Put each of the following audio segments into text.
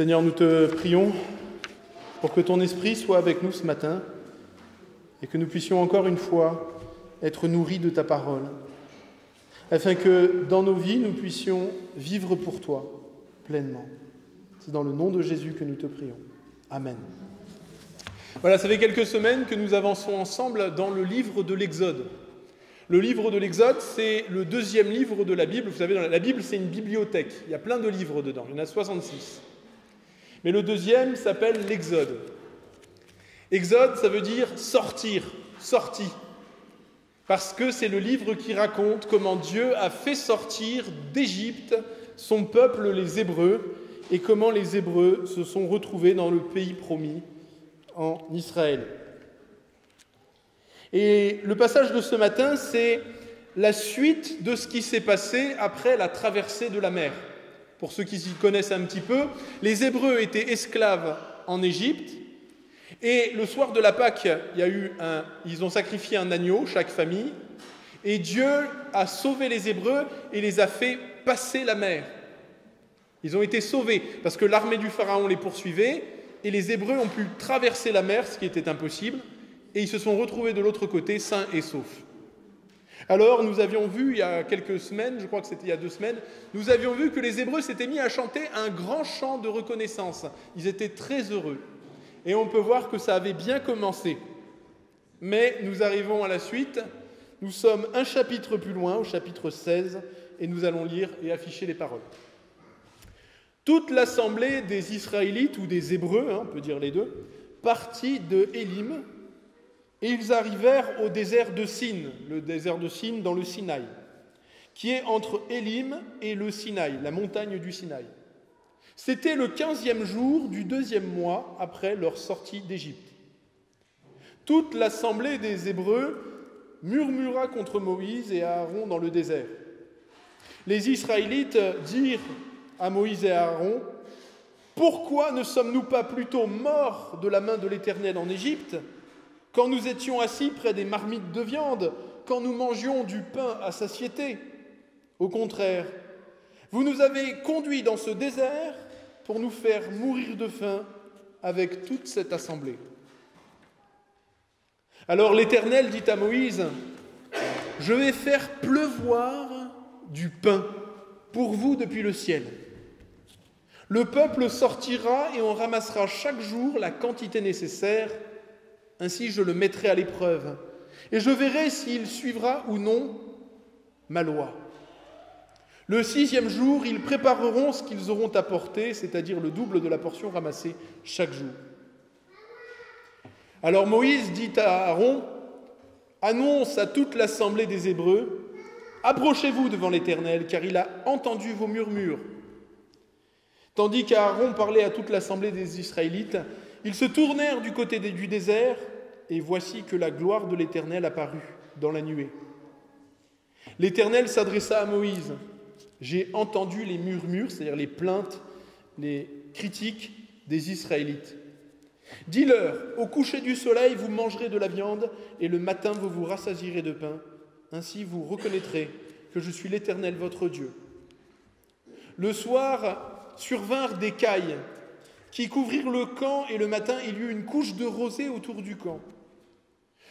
Seigneur, nous te prions pour que ton esprit soit avec nous ce matin et que nous puissions encore une fois être nourris de ta parole, afin que dans nos vies nous puissions vivre pour toi pleinement. C'est dans le nom de Jésus que nous te prions. Amen. Voilà, ça fait quelques semaines que nous avançons ensemble dans le livre de l'Exode. Le livre de l'Exode, c'est le deuxième livre de la Bible. Vous savez, la Bible, c'est une bibliothèque. Il y a plein de livres dedans. Il y en a 66. Mais le deuxième s'appelle l'Exode. Exode, ça veut dire sortir, sorti. Parce que c'est le livre qui raconte comment Dieu a fait sortir d'Égypte son peuple, les Hébreux, et comment les Hébreux se sont retrouvés dans le pays promis en Israël. Et le passage de ce matin, c'est la suite de ce qui s'est passé après la traversée de la mer. Pour ceux qui s'y connaissent un petit peu, les Hébreux étaient esclaves en Égypte, et le soir de la Pâque, il y a eu un, ils ont sacrifié un agneau, chaque famille, et Dieu a sauvé les Hébreux et les a fait passer la mer. Ils ont été sauvés parce que l'armée du Pharaon les poursuivait, et les Hébreux ont pu traverser la mer, ce qui était impossible, et ils se sont retrouvés de l'autre côté sains et saufs. Alors nous avions vu il y a quelques semaines, je crois que c'était il y a deux semaines, nous avions vu que les Hébreux s'étaient mis à chanter un grand chant de reconnaissance. Ils étaient très heureux. Et on peut voir que ça avait bien commencé. Mais nous arrivons à la suite. Nous sommes un chapitre plus loin, au chapitre 16, et nous allons lire et afficher les paroles. Toute l'assemblée des Israélites ou des Hébreux, hein, on peut dire les deux, partit de Élim et ils arrivèrent au désert de Sin, le désert de Sin dans le Sinaï, qui est entre Élim et le Sinaï, la montagne du Sinaï. C'était le quinzième jour du deuxième mois après leur sortie d'Égypte. Toute l'assemblée des Hébreux murmura contre Moïse et Aaron dans le désert. Les Israélites dirent à Moïse et Aaron, Pourquoi ne sommes-nous pas plutôt morts de la main de l'Éternel en Égypte, quand nous étions assis près des marmites de viande, quand nous mangions du pain à satiété Au contraire, vous nous avez conduits dans ce désert pour nous faire mourir de faim avec toute cette assemblée. Alors l'Éternel dit à Moïse, je vais faire pleuvoir du pain pour vous depuis le ciel. Le peuple sortira et on ramassera chaque jour la quantité nécessaire, ainsi je le mettrai à l'épreuve, et je verrai s'il suivra ou non ma loi. Le sixième jour, ils prépareront ce qu'ils auront apporté, c'est-à-dire le double de la portion ramassée chaque jour. Alors Moïse dit à Aaron, annonce à toute l'assemblée des Hébreux, approchez-vous devant l'Éternel, car il a entendu vos murmures. Tandis qu'Aaron parlait à toute l'assemblée des Israélites, ils se tournèrent du côté du désert, et voici que la gloire de l'Éternel apparut dans la nuée. L'Éternel s'adressa à Moïse, j'ai entendu les murmures, c'est-à-dire les plaintes, les critiques des Israélites. Dis-leur, au coucher du soleil, vous mangerez de la viande, et le matin, vous vous rassasirez de pain. Ainsi, vous reconnaîtrez que je suis l'Éternel, votre Dieu. Le soir, survinrent des cailles qui couvrirent le camp et le matin il y eut une couche de rosée autour du camp.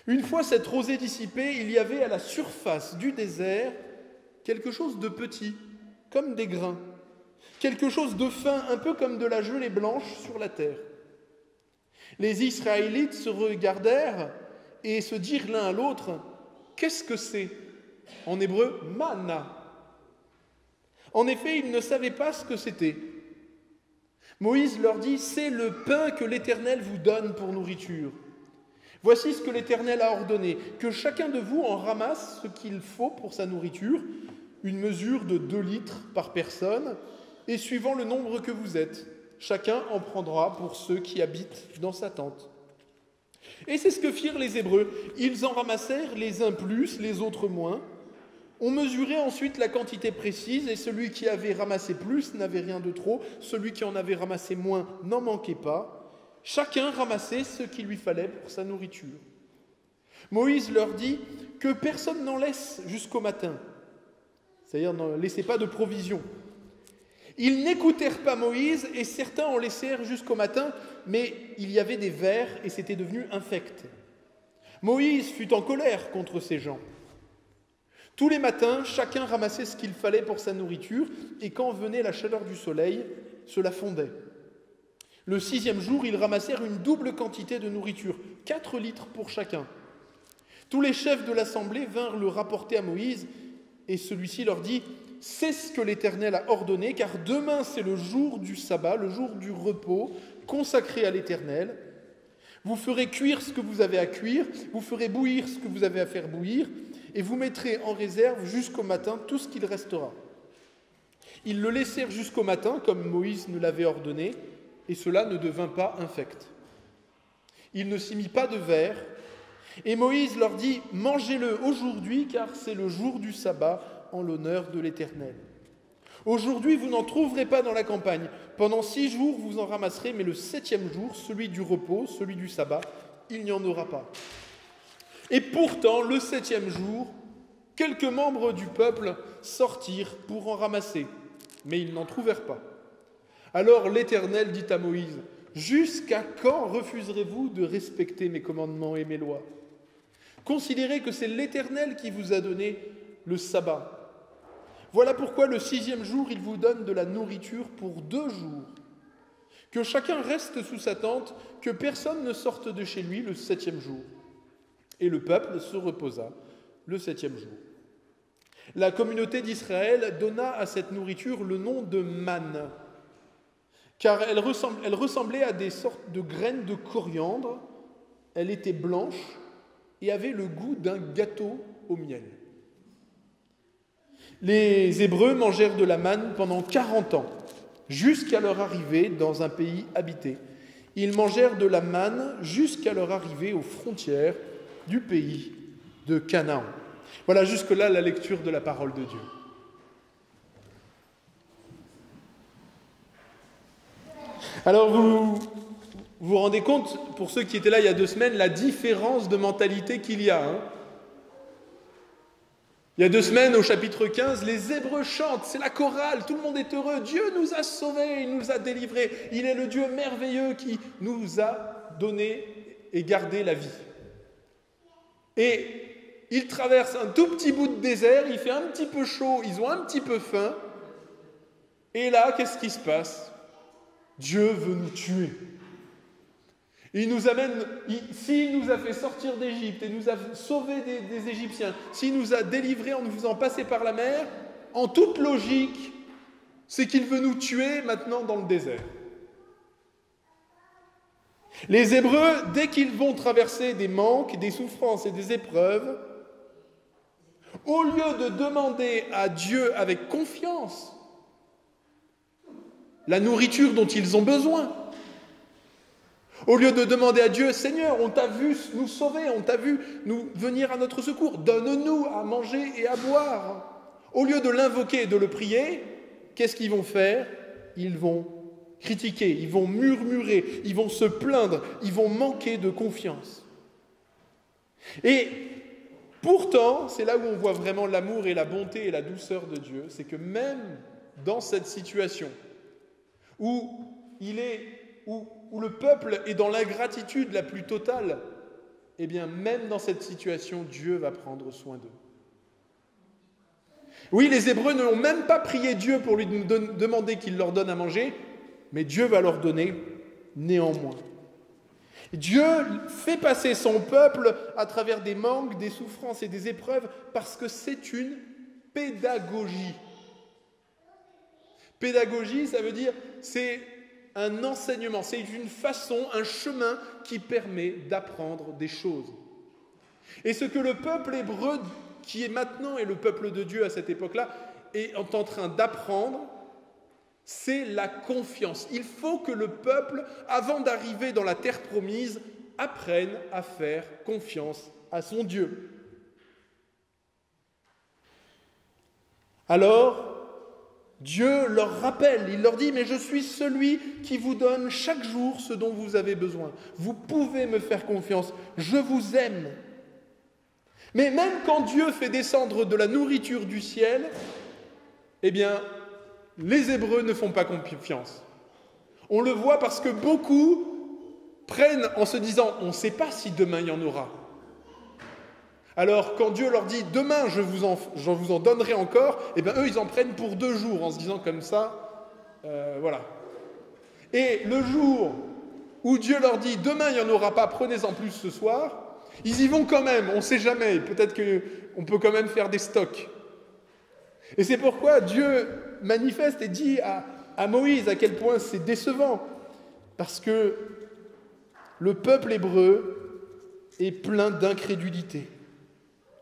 Une fois cette rosée dissipée, il y avait à la surface du désert quelque chose de petit, comme des grains, quelque chose de fin, un peu comme de la gelée blanche sur la terre. Les Israélites se regardèrent et se dirent l'un à l'autre, qu'est-ce que c'est? En hébreu, mana. En effet, ils ne savaient pas ce que c'était. Moïse leur dit, c'est le pain que l'Éternel vous donne pour nourriture. Voici ce que l'Éternel a ordonné, que chacun de vous en ramasse ce qu'il faut pour sa nourriture, une mesure de 2 litres par personne, et suivant le nombre que vous êtes, chacun en prendra pour ceux qui habitent dans sa tente. Et c'est ce que firent les Hébreux. Ils en ramassèrent les uns plus, les autres moins, on mesurait ensuite la quantité précise et celui qui avait ramassé plus n'avait rien de trop, celui qui en avait ramassé moins n'en manquait pas. Chacun ramassait ce qu'il lui fallait pour sa nourriture. Moïse leur dit que personne n'en laisse jusqu'au matin, c'est-à-dire ne laissez pas de provisions. Ils n'écoutèrent pas Moïse et certains en laissèrent jusqu'au matin, mais il y avait des vers et c'était devenu infect. Moïse fut en colère contre ces gens. Tous les matins, chacun ramassait ce qu'il fallait pour sa nourriture, et quand venait la chaleur du soleil, cela fondait. Le sixième jour, ils ramassèrent une double quantité de nourriture, quatre litres pour chacun. Tous les chefs de l'assemblée vinrent le rapporter à Moïse, et celui-ci leur dit, C'est ce que l'Éternel a ordonné, car demain c'est le jour du sabbat, le jour du repos, consacré à l'Éternel. Vous ferez cuire ce que vous avez à cuire, vous ferez bouillir ce que vous avez à faire bouillir, et vous mettrez en réserve jusqu'au matin tout ce qu'il restera. Ils le laissèrent jusqu'au matin, comme Moïse ne l'avait ordonné, et cela ne devint pas infect. Il ne s'y mit pas de verre, et Moïse leur dit, Mangez-le aujourd'hui, car c'est le jour du sabbat en l'honneur de l'Éternel. Aujourd'hui, vous n'en trouverez pas dans la campagne. Pendant six jours, vous en ramasserez, mais le septième jour, celui du repos, celui du sabbat, il n'y en aura pas. Et pourtant, le septième jour, quelques membres du peuple sortirent pour en ramasser, mais ils n'en trouvèrent pas. Alors l'Éternel dit à Moïse, Jusqu'à quand refuserez-vous de respecter mes commandements et mes lois? Considérez que c'est l'Éternel qui vous a donné le sabbat. Voilà pourquoi le sixième jour, il vous donne de la nourriture pour deux jours. Que chacun reste sous sa tente, que personne ne sorte de chez lui le septième jour. Et le peuple se reposa le septième jour. La communauté d'Israël donna à cette nourriture le nom de manne, car elle ressemblait à des sortes de graines de coriandre, elle était blanche et avait le goût d'un gâteau au miel. Les Hébreux mangèrent de la manne pendant 40 ans, jusqu'à leur arrivée dans un pays habité. Ils mangèrent de la manne jusqu'à leur arrivée aux frontières du pays de Canaan. Voilà jusque-là la lecture de la parole de Dieu. Alors vous vous rendez compte, pour ceux qui étaient là il y a deux semaines, la différence de mentalité qu'il y a. Hein il y a deux semaines, au chapitre 15, les Hébreux chantent, c'est la chorale, tout le monde est heureux. Dieu nous a sauvés, il nous a délivrés. Il est le Dieu merveilleux qui nous a donné et gardé la vie. Et ils traversent un tout petit bout de désert, il fait un petit peu chaud, ils ont un petit peu faim. Et là, qu'est-ce qui se passe? Dieu veut nous tuer. Il nous amène, s'il nous a fait sortir d'Égypte et nous a sauvés des, des Égyptiens, s'il nous a délivrés en nous faisant passer par la mer, en toute logique, c'est qu'il veut nous tuer maintenant dans le désert. Les Hébreux, dès qu'ils vont traverser des manques, des souffrances et des épreuves, au lieu de demander à Dieu avec confiance la nourriture dont ils ont besoin, au lieu de demander à Dieu, Seigneur, on t'a vu nous sauver, on t'a vu venir à notre secours, donne-nous à manger et à boire. Au lieu de l'invoquer et de le prier, qu'est-ce qu'ils vont faire? Ils vont critiquer, ils vont murmurer, ils vont se plaindre, ils vont manquer de confiance. Et pourtant, c'est là où on voit vraiment l'amour et la bonté et la douceur de Dieu, c'est que même dans cette situation où il est où où le peuple est dans l'ingratitude la plus totale, eh bien même dans cette situation, Dieu va prendre soin d'eux. Oui, les Hébreux n'ont même pas prié Dieu pour lui demander qu'il leur donne à manger, mais Dieu va leur donner néanmoins. Dieu fait passer son peuple à travers des manques, des souffrances et des épreuves parce que c'est une pédagogie. Pédagogie, ça veut dire c'est un enseignement, c'est une façon, un chemin qui permet d'apprendre des choses. Et ce que le peuple hébreu, qui est maintenant et le peuple de Dieu à cette époque-là, est en train d'apprendre, c'est la confiance. Il faut que le peuple, avant d'arriver dans la terre promise, apprenne à faire confiance à son Dieu. Alors, Dieu leur rappelle, il leur dit, mais je suis celui qui vous donne chaque jour ce dont vous avez besoin. Vous pouvez me faire confiance, je vous aime. Mais même quand Dieu fait descendre de la nourriture du ciel, eh bien, les Hébreux ne font pas confiance. On le voit parce que beaucoup prennent en se disant on ne sait pas si demain il y en aura. Alors quand Dieu leur dit demain je vous en, vous en donnerai encore, et eh bien eux ils en prennent pour deux jours en se disant comme ça, euh, voilà. Et le jour où Dieu leur dit demain il n'y en aura pas, prenez-en plus ce soir, ils y vont quand même, on ne sait jamais, peut-être qu'on peut quand même faire des stocks. Et c'est pourquoi Dieu manifeste et dit à, à Moïse à quel point c'est décevant, parce que le peuple hébreu est plein d'incrédulité.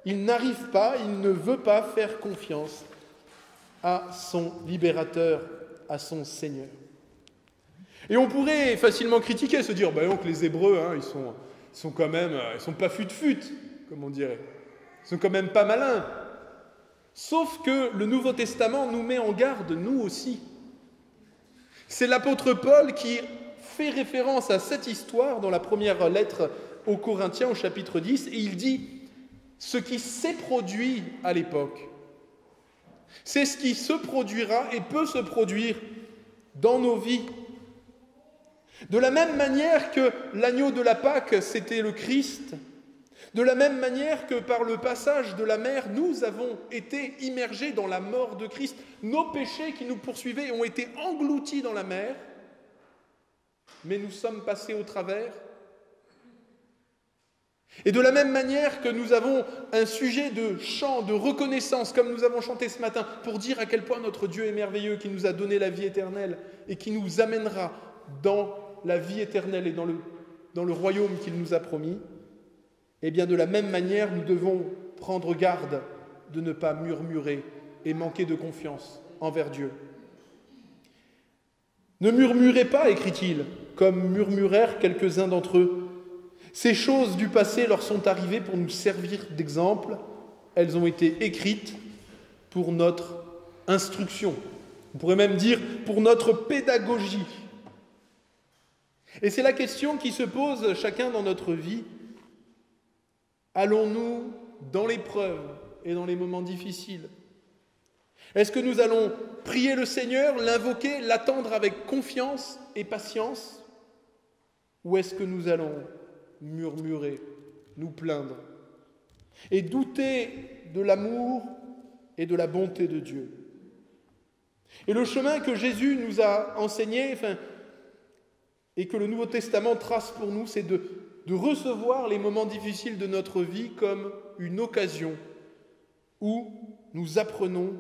Il n'arrive pas, il ne veut pas faire confiance à son libérateur, à son Seigneur. Et on pourrait facilement critiquer, se dire, bah les Hébreux, hein, ils, sont, sont quand même, euh, ils sont pas fut-fut, comme on dirait. Ils sont quand même pas malins. Sauf que le Nouveau Testament nous met en garde, nous aussi. C'est l'apôtre Paul qui fait référence à cette histoire dans la première lettre aux Corinthiens au chapitre 10, et il dit, ce qui s'est produit à l'époque, c'est ce qui se produira et peut se produire dans nos vies de la même manière que l'agneau de la Pâque, c'était le Christ, de la même manière que par le passage de la mer, nous avons été immergés dans la mort de Christ, nos péchés qui nous poursuivaient ont été engloutis dans la mer, mais nous sommes passés au travers. Et de la même manière que nous avons un sujet de chant, de reconnaissance, comme nous avons chanté ce matin, pour dire à quel point notre Dieu est merveilleux, qui nous a donné la vie éternelle et qui nous amènera dans la vie éternelle et dans le, dans le royaume qu'il nous a promis, eh bien de la même manière, nous devons prendre garde de ne pas murmurer et manquer de confiance envers Dieu. Ne murmurez pas, écrit-il, comme murmurèrent quelques-uns d'entre eux. Ces choses du passé leur sont arrivées pour nous servir d'exemple. Elles ont été écrites pour notre instruction. On pourrait même dire pour notre pédagogie. Et c'est la question qui se pose chacun dans notre vie. Allons-nous dans l'épreuve et dans les moments difficiles? Est-ce que nous allons prier le Seigneur, l'invoquer, l'attendre avec confiance et patience? Ou est-ce que nous allons murmurer, nous plaindre et douter de l'amour et de la bonté de Dieu? Et le chemin que Jésus nous a enseigné, enfin, et que le Nouveau Testament trace pour nous, c'est de, recevoir les moments difficiles de notre vie comme une occasion où nous apprenons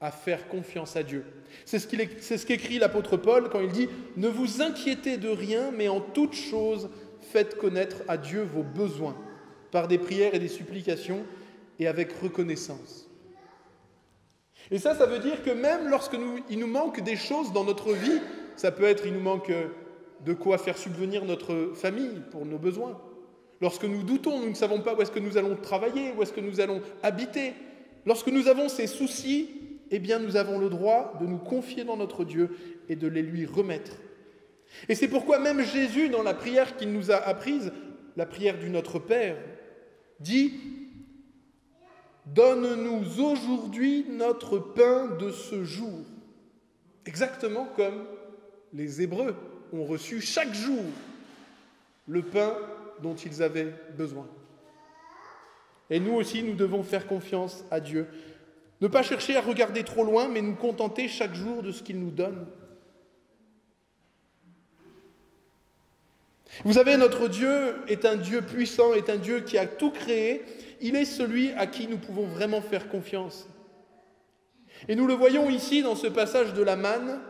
à faire confiance à Dieu. C'est ce qu'écrit l'apôtre Paul quand il dit ⁇ Ne vous inquiétez de rien, mais en toute chose, faites connaître à Dieu vos besoins, par des prières et des supplications, et avec reconnaissance. ⁇ Et ça, ça veut dire que même lorsque nous, il nous manque des choses dans notre vie, ça peut être, il nous manque de quoi faire subvenir notre famille pour nos besoins. Lorsque nous doutons, nous ne savons pas où est-ce que nous allons travailler, où est-ce que nous allons habiter. Lorsque nous avons ces soucis, eh bien nous avons le droit de nous confier dans notre Dieu et de les lui remettre. Et c'est pourquoi même Jésus, dans la prière qu'il nous a apprise, la prière du Notre Père, dit Donne-nous aujourd'hui notre pain de ce jour. Exactement comme les Hébreux ont reçu chaque jour le pain dont ils avaient besoin. Et nous aussi, nous devons faire confiance à Dieu. Ne pas chercher à regarder trop loin, mais nous contenter chaque jour de ce qu'il nous donne. Vous savez, notre Dieu est un Dieu puissant, est un Dieu qui a tout créé. Il est celui à qui nous pouvons vraiment faire confiance. Et nous le voyons ici dans ce passage de la manne,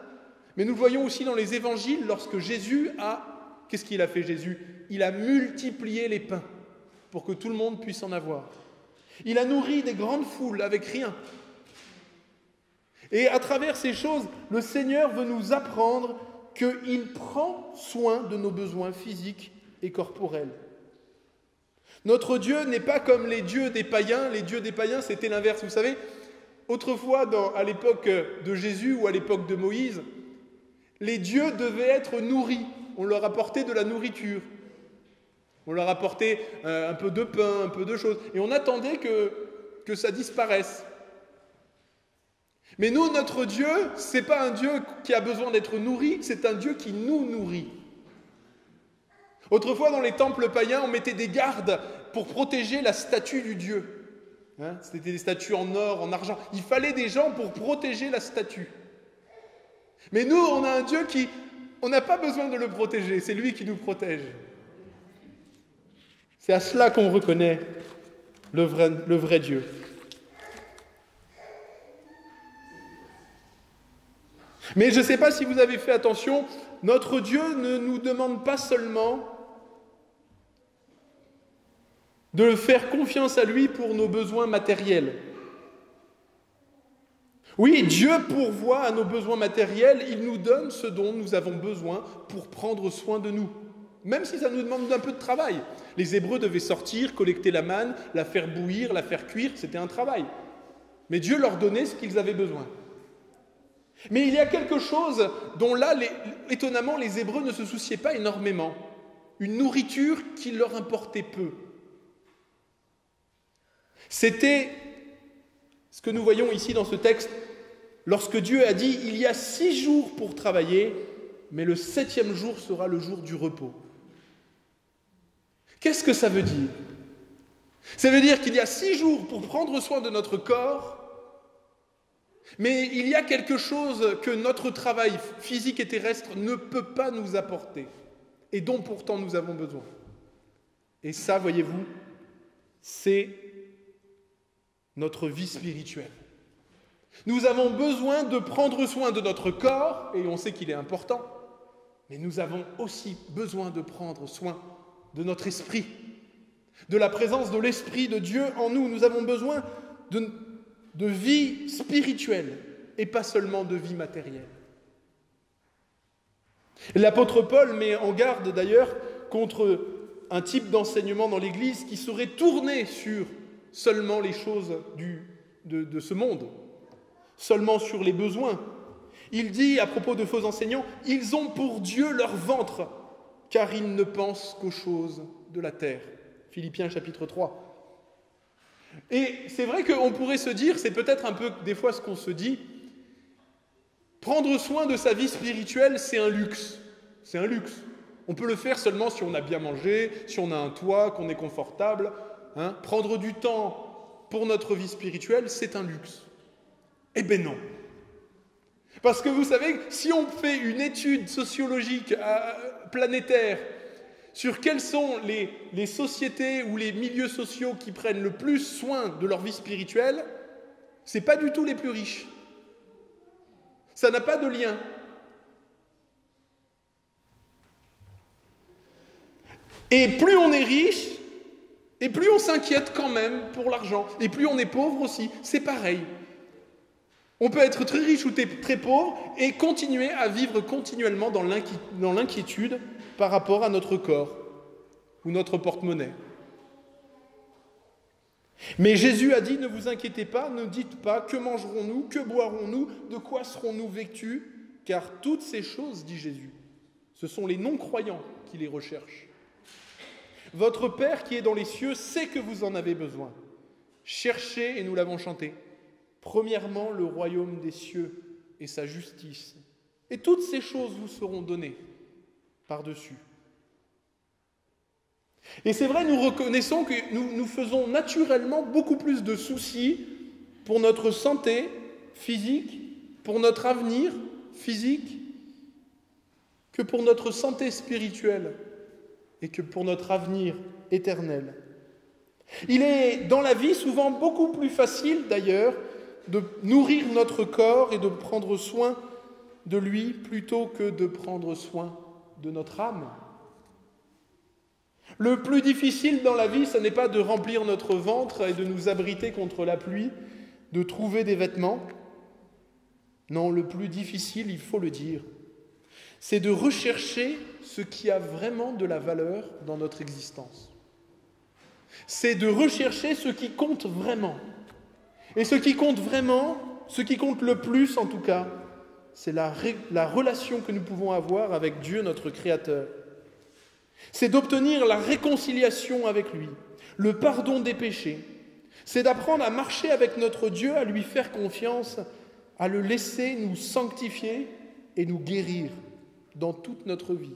mais nous le voyons aussi dans les évangiles lorsque Jésus a... Qu'est-ce qu'il a fait Jésus? Il a multiplié les pains pour que tout le monde puisse en avoir. Il a nourri des grandes foules avec rien. Et à travers ces choses, le Seigneur veut nous apprendre qu'il prend soin de nos besoins physiques et corporels. Notre Dieu n'est pas comme les dieux des païens. Les dieux des païens, c'était l'inverse. Vous savez, autrefois, à l'époque de Jésus ou à l'époque de Moïse, les dieux devaient être nourris. On leur apportait de la nourriture. On leur apportait euh, un peu de pain, un peu de choses. Et on attendait que, ça disparaisse. Mais nous, notre Dieu, c'est pas un Dieu qui a besoin d'être nourri, c'est un Dieu qui nous nourrit. Autrefois, dans les temples païens, on mettait des gardes pour protéger la statue du Dieu. Hein, C'était des statues en or, en argent. Il fallait des gens pour protéger la statue. Mais nous, on a un Dieu qui, on n'a pas besoin de le protéger, c'est lui qui nous protège. C'est à cela qu'on reconnaît le vrai, Dieu. Mais je ne sais pas si vous avez fait attention, notre Dieu ne nous demande pas seulement de faire confiance à lui pour nos besoins matériels. Oui, Dieu pourvoit à nos besoins matériels, il nous donne ce dont nous avons besoin pour prendre soin de nous, même si ça nous demande un peu de travail. Les Hébreux devaient sortir, collecter la manne, la faire bouillir, la faire cuire, c'était un travail. Mais Dieu leur donnait ce qu'ils avaient besoin. Mais il y a quelque chose dont là, étonnamment, les Hébreux ne se souciaient pas énormément. Une nourriture qui leur importait peu. C'était ce que nous voyons ici dans ce texte, lorsque Dieu a dit, il y a six jours pour travailler, mais le septième jour sera le jour du repos. Qu'est-ce que ça veut dire? Ça veut dire qu'il y a six jours pour prendre soin de notre corps, mais il y a quelque chose que notre travail physique et terrestre ne peut pas nous apporter, et dont pourtant nous avons besoin. Et ça, voyez-vous, c'est notre vie spirituelle. Nous avons besoin de prendre soin de notre corps, et on sait qu'il est important, mais nous avons aussi besoin de prendre soin de notre esprit, de la présence de l'Esprit de Dieu en nous. Nous avons besoin de, vie spirituelle et pas seulement de vie matérielle. L'apôtre Paul met en garde d'ailleurs contre un type d'enseignement dans l'Église qui serait tourné sur seulement les choses de ce monde, seulement sur les besoins. Il dit à propos de faux enseignants, ils ont pour Dieu leur ventre, car ils ne pensent qu'aux choses de la terre. Philippiens chapitre 3. Et c'est vrai qu'on pourrait se dire, c'est peut-être un peu des fois ce qu'on se dit, prendre soin de sa vie spirituelle, c'est un luxe. C'est un luxe. On peut le faire seulement si on a bien mangé, si on a un toit, qu'on est confortable. Hein, prendre du temps pour notre vie spirituelle, c'est un luxe. Eh bien non. Parce que vous savez, si on fait une étude sociologique euh, planétaire sur quelles sont les, les, sociétés ou les milieux sociaux qui prennent le plus soin de leur vie spirituelle, ce n'est pas du tout les plus riches. Ça n'a pas de lien. Et plus on est riche, et plus on s'inquiète quand même pour l'argent, et plus on est pauvre aussi, c'est pareil. On peut être très riche ou très pauvre et continuer à vivre continuellement dans l'inquiétude par rapport à notre corps ou notre porte-monnaie. Mais Jésus a dit, ne vous inquiétez pas, ne dites pas, que mangerons-nous, que boirons-nous, de quoi serons-nous vêtus, car toutes ces choses, dit Jésus, ce sont les non-croyants qui les recherchent. Votre Père qui est dans les cieux sait que vous en avez besoin. Cherchez, et nous l'avons chanté, premièrement le royaume des cieux et sa justice. Et toutes ces choses vous seront données par-dessus. Et c'est vrai, nous reconnaissons que nous, nous faisons naturellement beaucoup plus de soucis pour notre santé physique, pour notre avenir physique, que pour notre santé spirituelle et que pour notre avenir éternel. Il est dans la vie souvent beaucoup plus facile d'ailleurs de nourrir notre corps et de prendre soin de lui plutôt que de prendre soin de notre âme. Le plus difficile dans la vie, ce n'est pas de remplir notre ventre et de nous abriter contre la pluie, de trouver des vêtements. Non, le plus difficile, il faut le dire, c'est de rechercher ce qui a vraiment de la valeur dans notre existence. C'est de rechercher ce qui compte vraiment. Et ce qui compte vraiment, ce qui compte le plus en tout cas, c'est la, la, relation que nous pouvons avoir avec Dieu notre Créateur. C'est d'obtenir la réconciliation avec lui, le pardon des péchés. C'est d'apprendre à marcher avec notre Dieu, à lui faire confiance à le laisser nous sanctifier et nous guérir dans toute notre vie.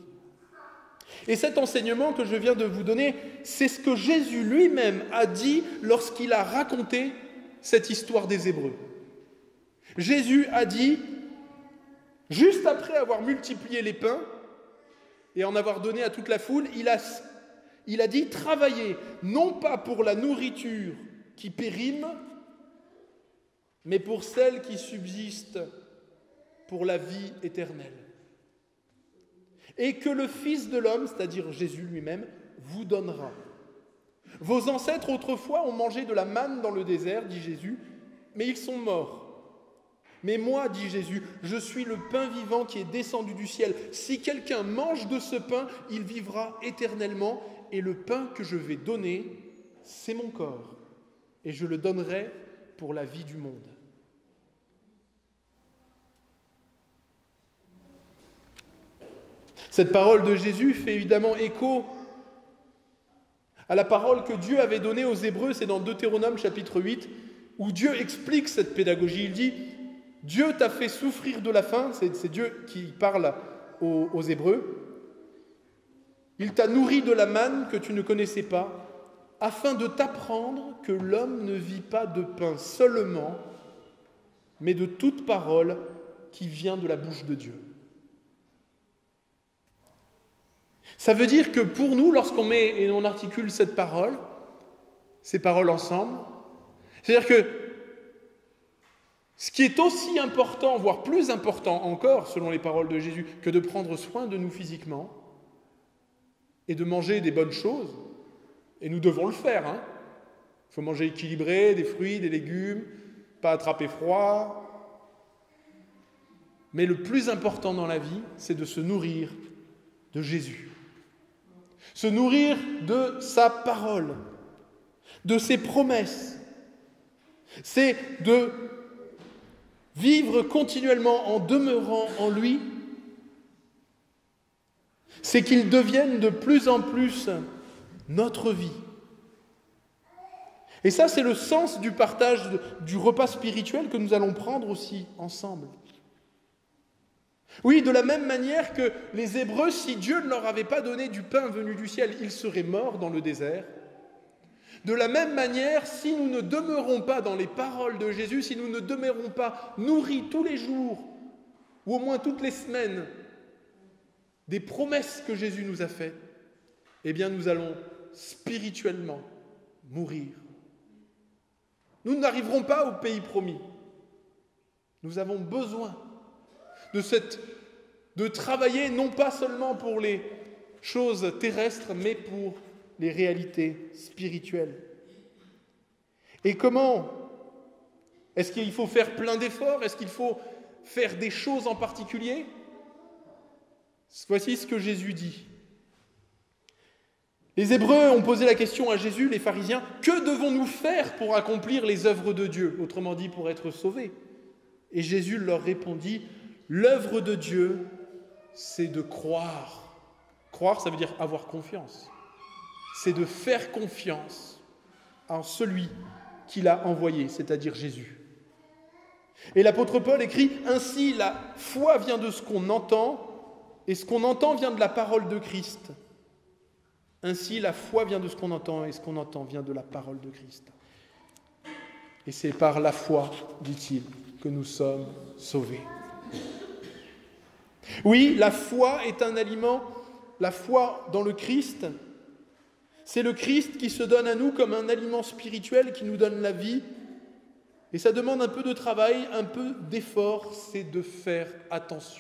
Et cet enseignement que je viens de vous donner, c'est ce que Jésus lui-même a dit lorsqu'il a raconté cette histoire des Hébreux. Jésus a dit, juste après avoir multiplié les pains et en avoir donné à toute la foule, il a, dit, travaillez non pas pour la nourriture qui périme, mais pour celle qui subsiste pour la vie éternelle. Et que le Fils de l'homme, c'est-à-dire Jésus lui-même, vous donnera. Vos ancêtres autrefois ont mangé de la manne dans le désert, dit Jésus, mais ils sont morts. Mais moi, dit Jésus, je suis le pain vivant qui est descendu du ciel. Si quelqu'un mange de ce pain, il vivra éternellement, et le pain que je vais donner, c'est mon corps, et je le donnerai pour la vie du monde. Cette parole de Jésus fait évidemment écho à la parole que Dieu avait donnée aux Hébreux, c'est dans Deutéronome chapitre 8, où Dieu explique cette pédagogie. Il dit, Dieu t'a fait souffrir de la faim, c'est Dieu qui parle aux, aux Hébreux, il t'a nourri de la manne que tu ne connaissais pas, afin de t'apprendre que l'homme ne vit pas de pain seulement, mais de toute parole qui vient de la bouche de Dieu. Ça veut dire que pour nous, lorsqu'on met et on articule cette parole, ces paroles ensemble, c'est-à-dire que ce qui est aussi important, voire plus important encore, selon les paroles de Jésus, que de prendre soin de nous physiquement et de manger des bonnes choses, et nous devons le faire, hein. il faut manger équilibré, des fruits, des légumes, pas attraper froid. Mais le plus important dans la vie, c'est de se nourrir de Jésus se nourrir de sa parole, de ses promesses. C'est de vivre continuellement en demeurant en lui. C'est qu'il devienne de plus en plus notre vie. Et ça, c'est le sens du partage du repas spirituel que nous allons prendre aussi ensemble. Oui, de la même manière que les Hébreux, si Dieu ne leur avait pas donné du pain venu du ciel, ils seraient morts dans le désert. De la même manière, si nous ne demeurons pas dans les paroles de Jésus, si nous ne demeurons pas nourris tous les jours, ou au moins toutes les semaines, des promesses que Jésus nous a faites, eh bien nous allons spirituellement mourir. Nous n'arriverons pas au pays promis. Nous avons besoin de, cette, de travailler non pas seulement pour les choses terrestres, mais pour les réalités spirituelles. Et comment Est-ce qu'il faut faire plein d'efforts? Est-ce qu'il faut faire des choses en particulier? Voici ce que Jésus dit. Les Hébreux ont posé la question à Jésus, les pharisiens, que devons-nous faire pour accomplir les œuvres de Dieu? Autrement dit, pour être sauvés. Et Jésus leur répondit, L'œuvre de Dieu, c'est de croire. Croire, ça veut dire avoir confiance. C'est de faire confiance en celui qui l'a envoyé, c'est-à-dire Jésus. Et l'apôtre Paul écrit, Ainsi la foi vient de ce qu'on entend, et ce qu'on entend vient de la parole de Christ. Ainsi la foi vient de ce qu'on entend, et ce qu'on entend vient de la parole de Christ. Et c'est par la foi, dit-il, que nous sommes sauvés. Oui, la foi est un aliment, la foi dans le Christ, c'est le Christ qui se donne à nous comme un aliment spirituel qui nous donne la vie. Et ça demande un peu de travail, un peu d'effort, c'est de faire attention.